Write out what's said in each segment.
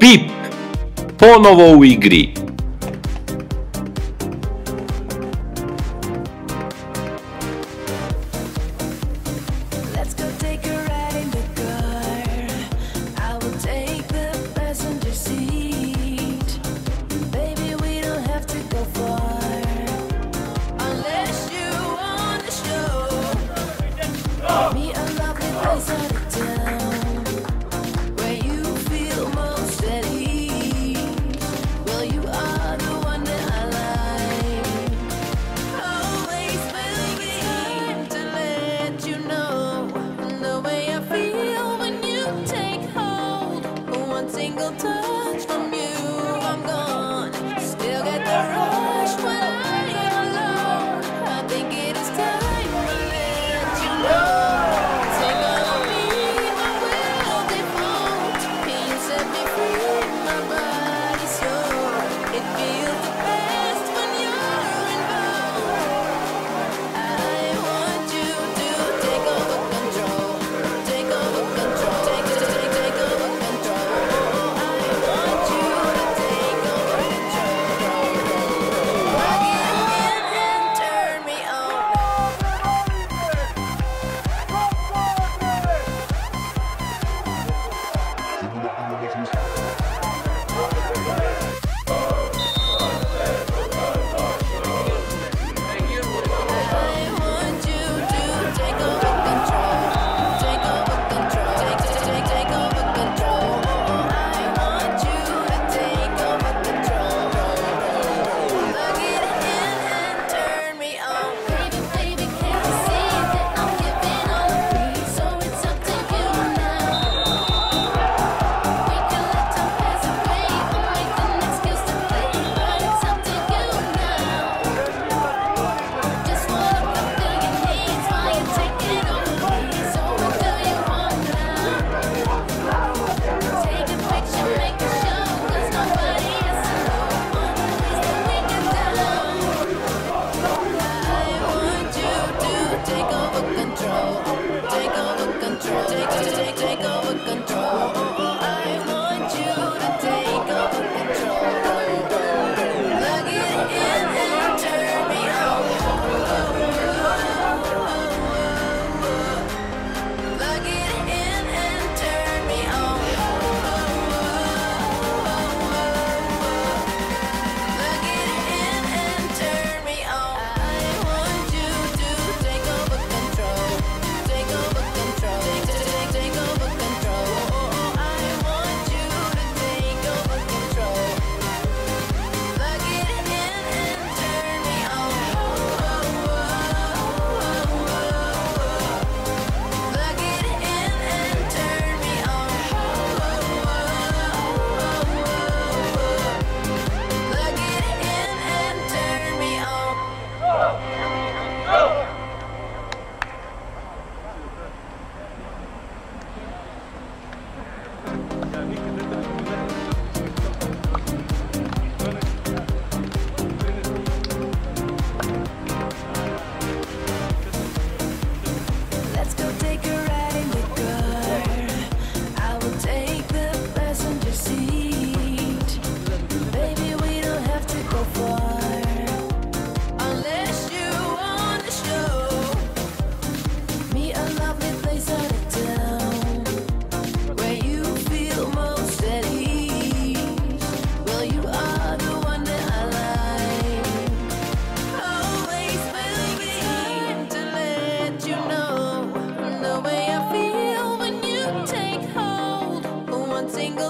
PIP ponovo u igri.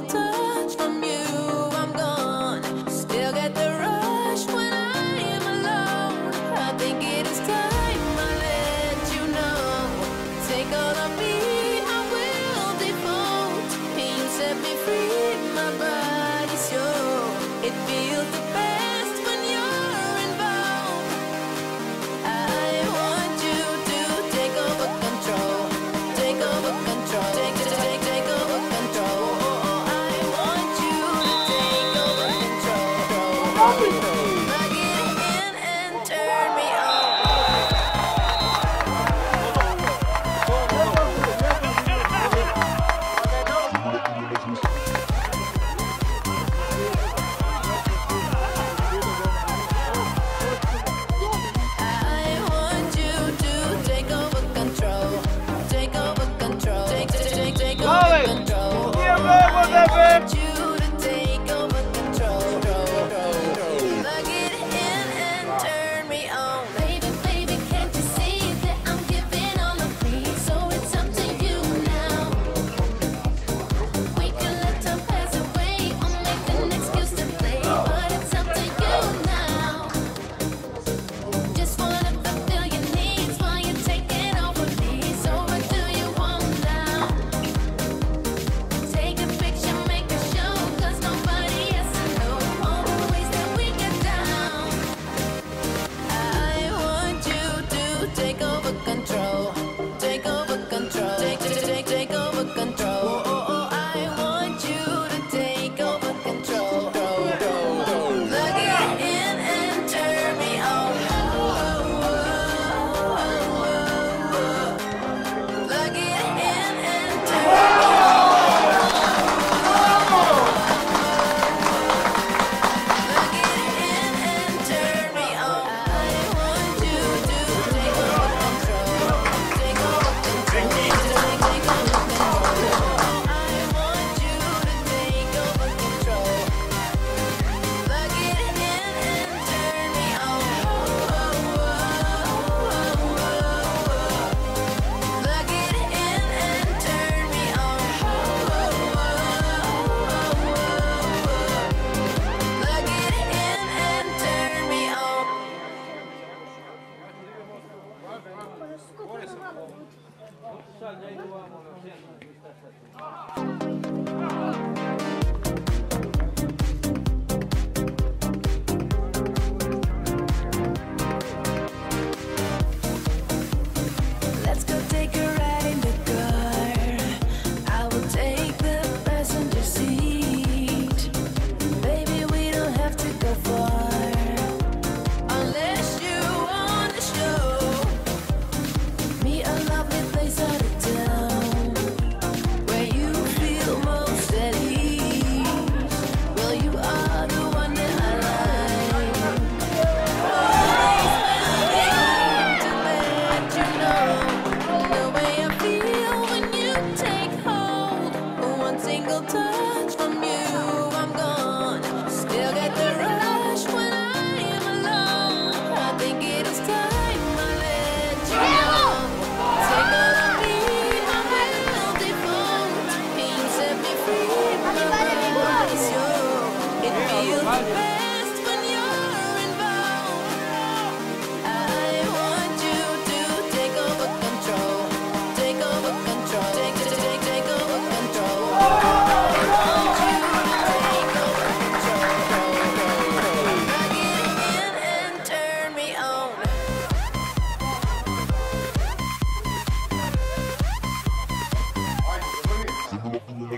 shelter. Parabéns!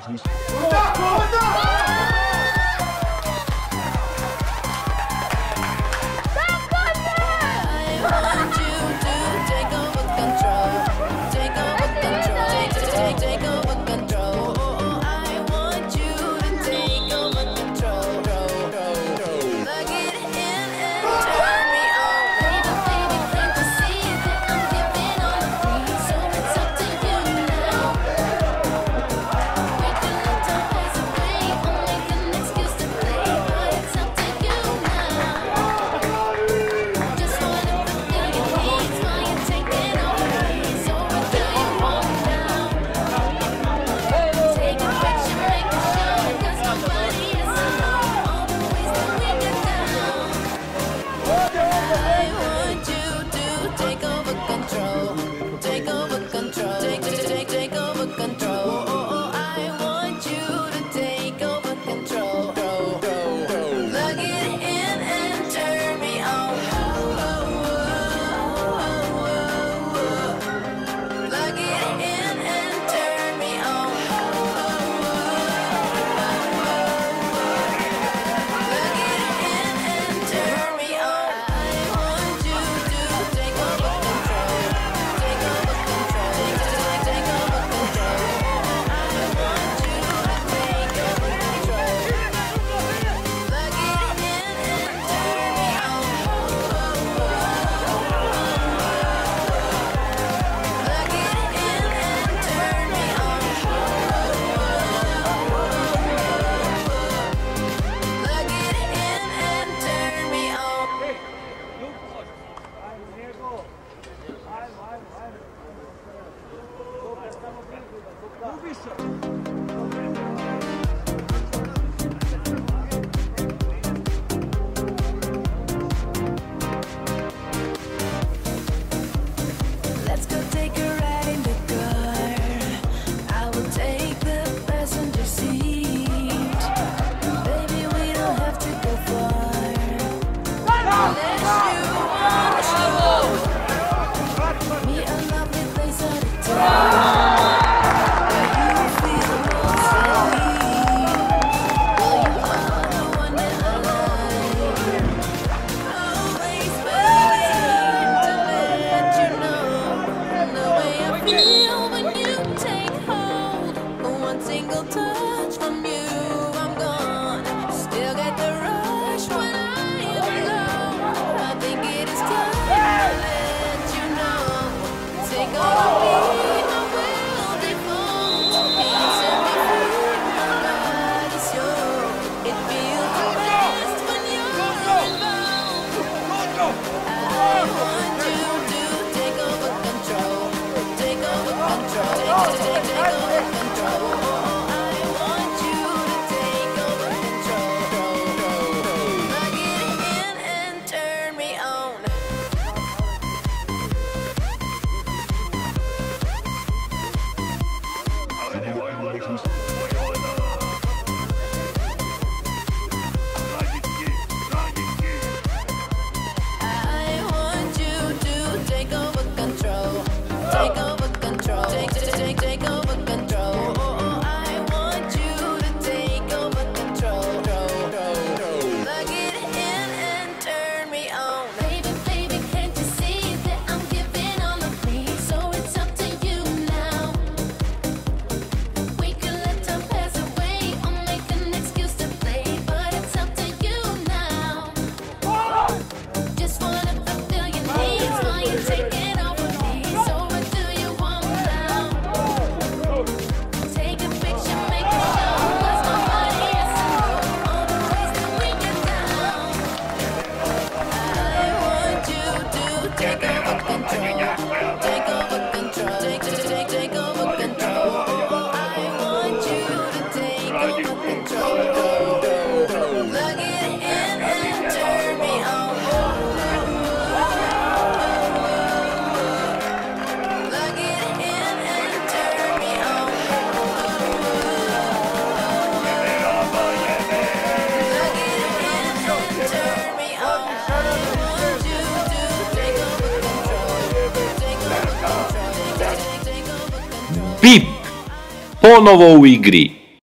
Jorge. Ponovo u igri.